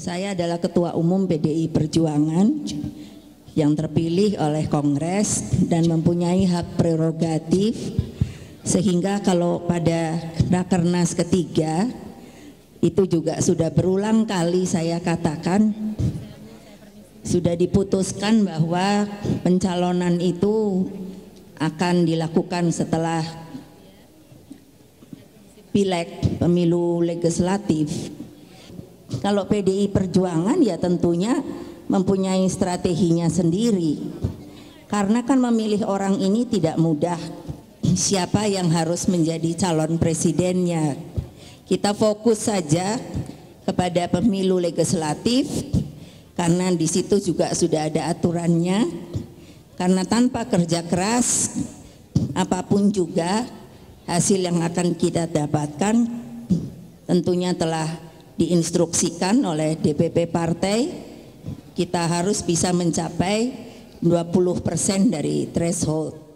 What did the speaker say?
Saya adalah Ketua Umum PDI Perjuangan yang terpilih oleh Kongres dan mempunyai hak prerogatif. Sehingga kalau pada Rakernas ketiga itu juga sudah berulang kali saya katakan sudah diputuskan bahwa pencalonan itu akan dilakukan setelah pileg pemilu legislatif kalau PDI Perjuangan ya tentunya mempunyai strateginya sendiri. Karena kan memilih orang ini tidak mudah. Siapa yang harus menjadi calon presidennya? Kita fokus saja kepada pemilu legislatif karena di situ juga sudah ada aturannya. Karena tanpa kerja keras apa pun juga hasil yang akan kita dapatkan tentunya telah diinstruksikan oleh DPP partai kita harus bisa mencapai 20% dari threshold